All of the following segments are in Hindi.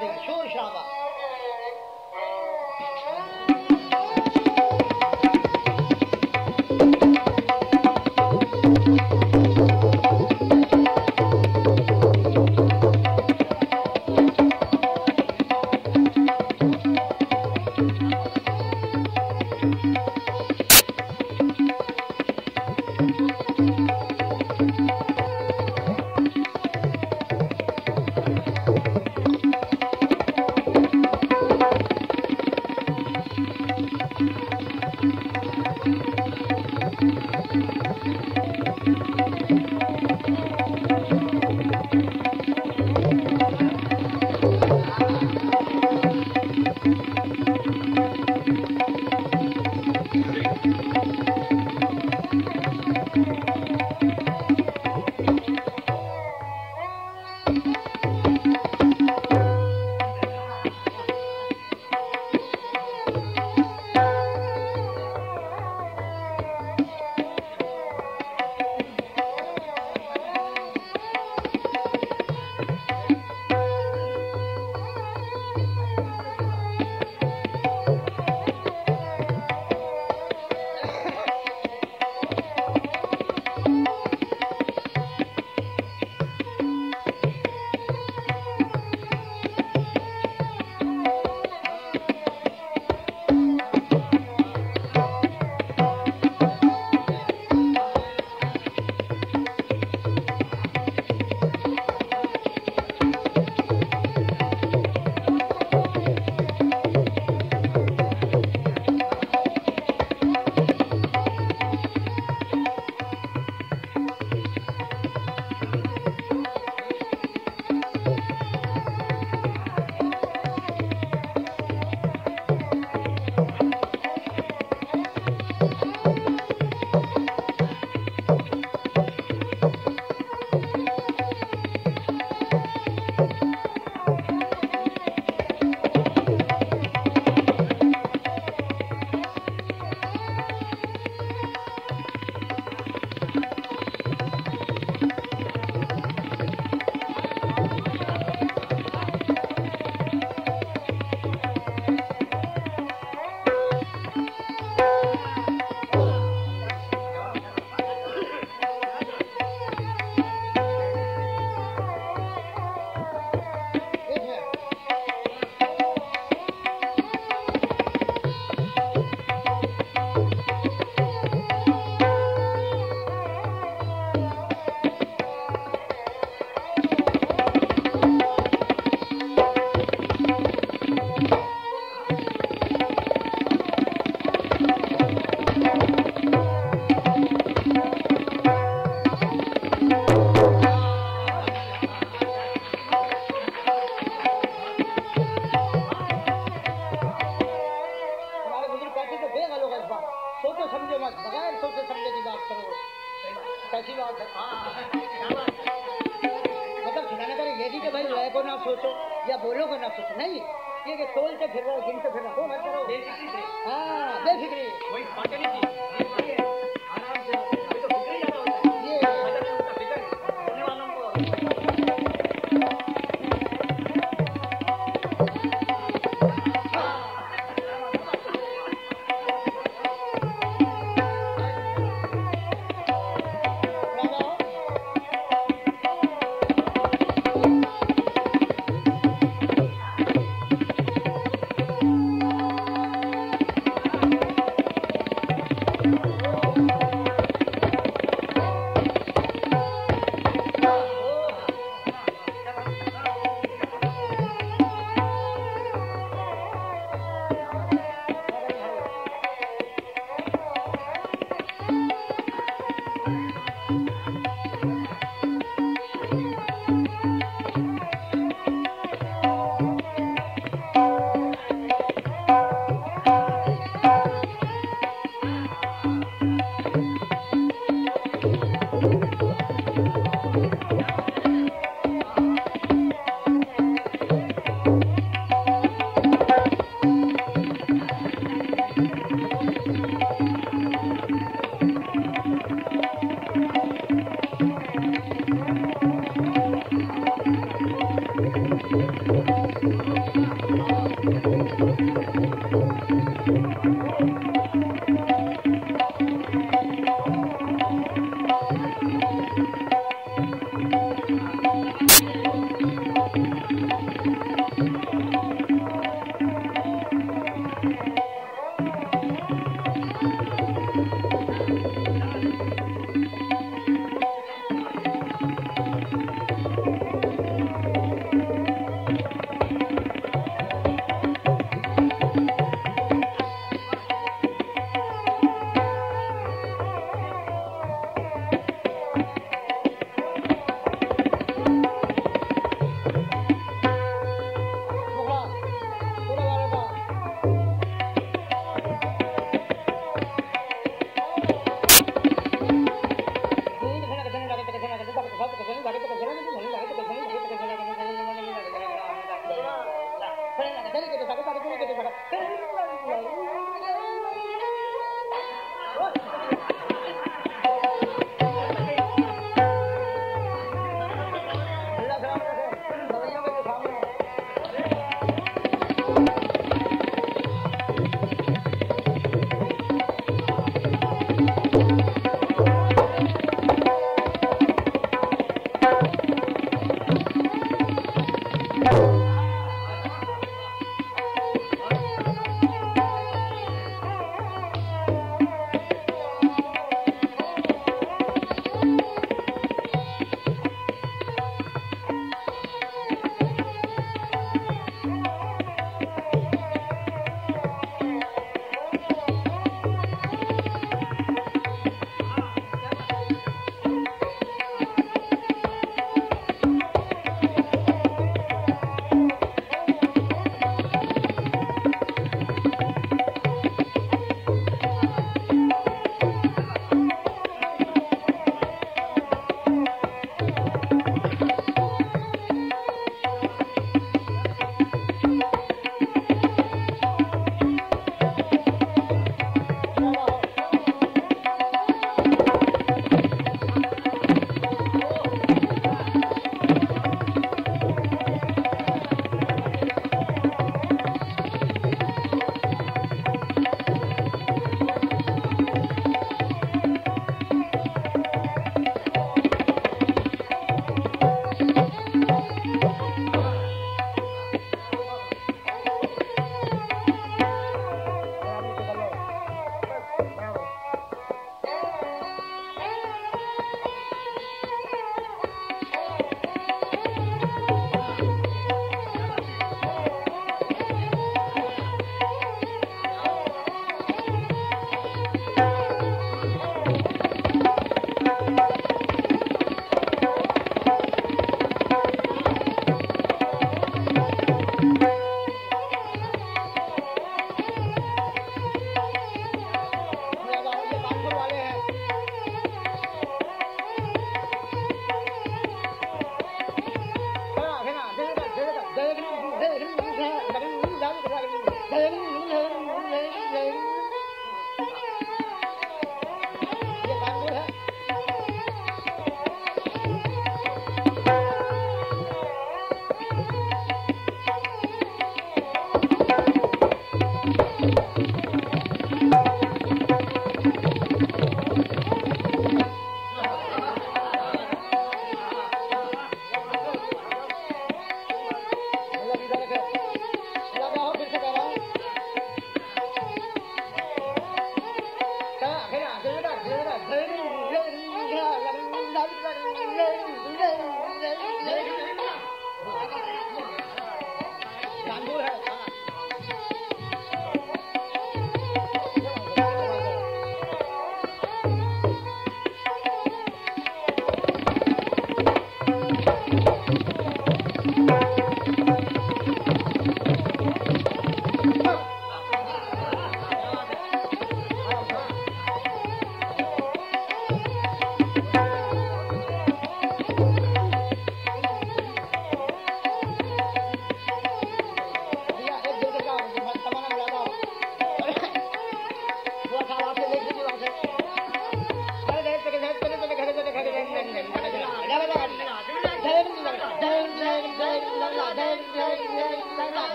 这个小巷子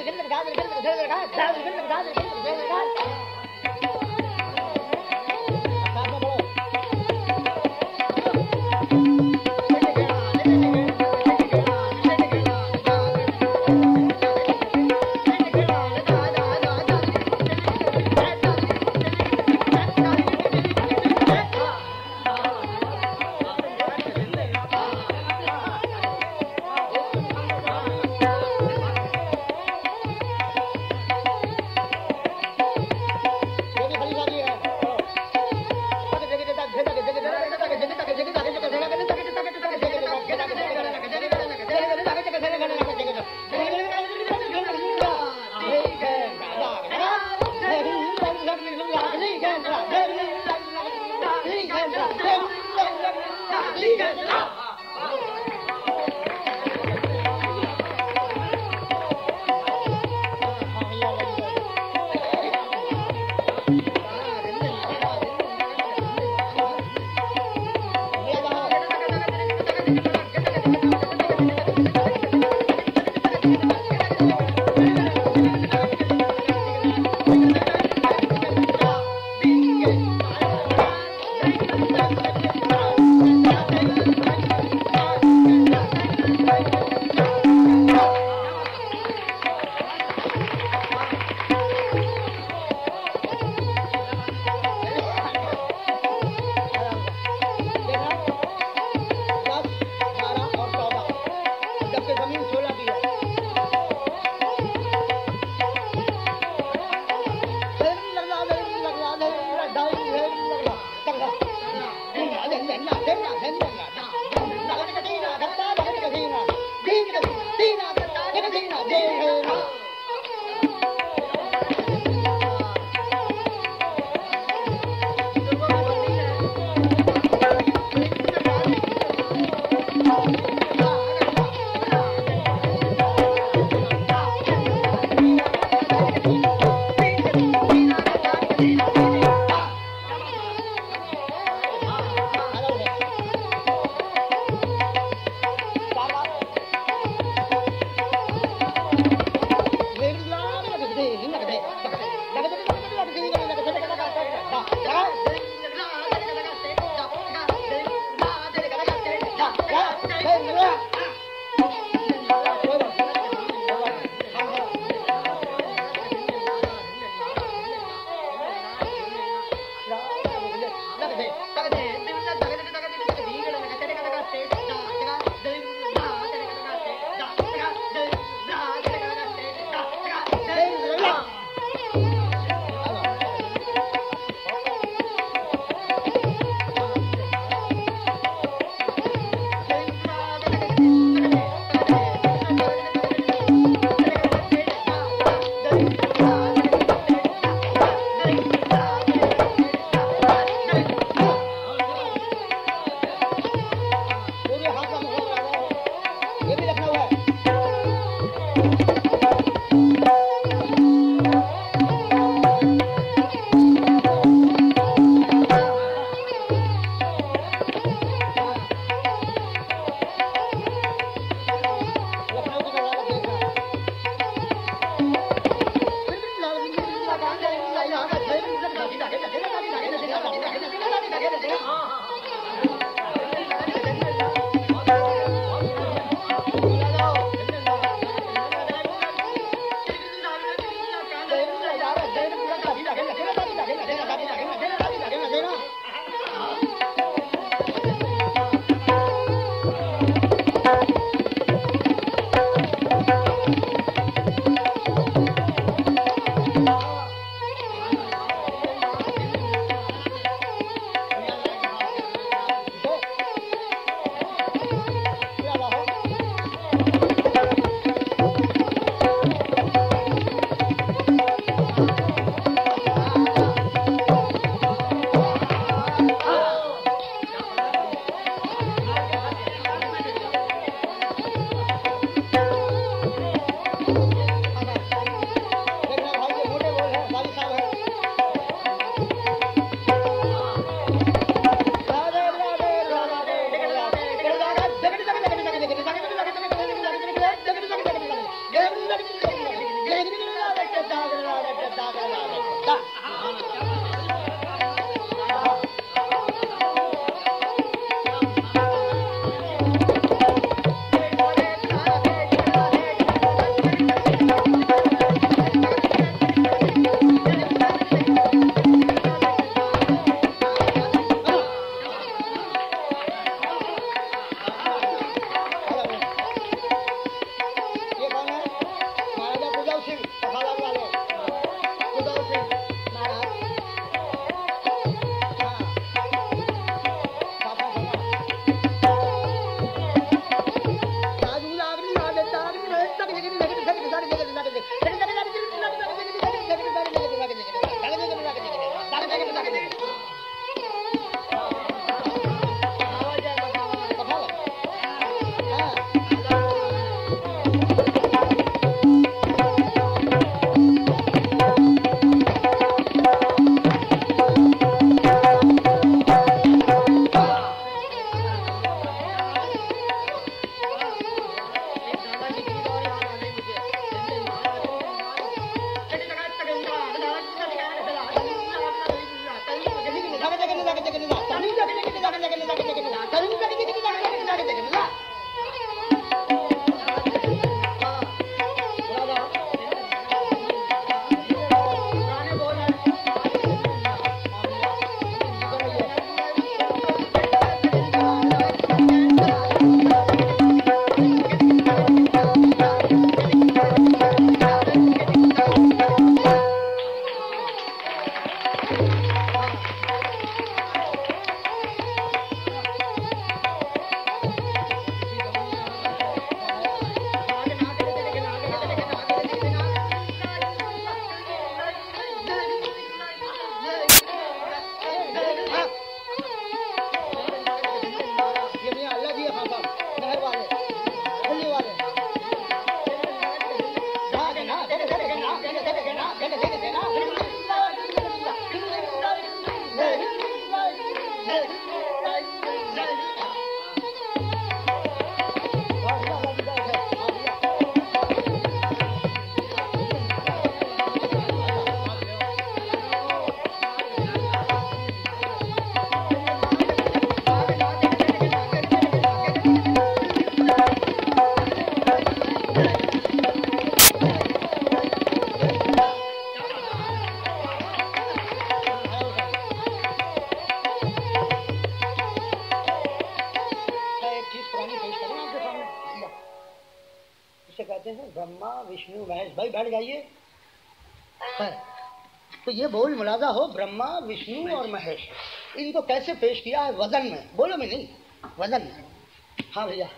காதல் காதல் காதல் காதல் காதல் காதல் காதல் காதல் காதல் Get up! 给他给 này. तो ये बोल मुलाजा हो ब्रह्मा विष्णु और महेश। इनको कैसे पेश किया है वज़न में? बोलो मैं नहीं? वज़न में। हाँ भैया।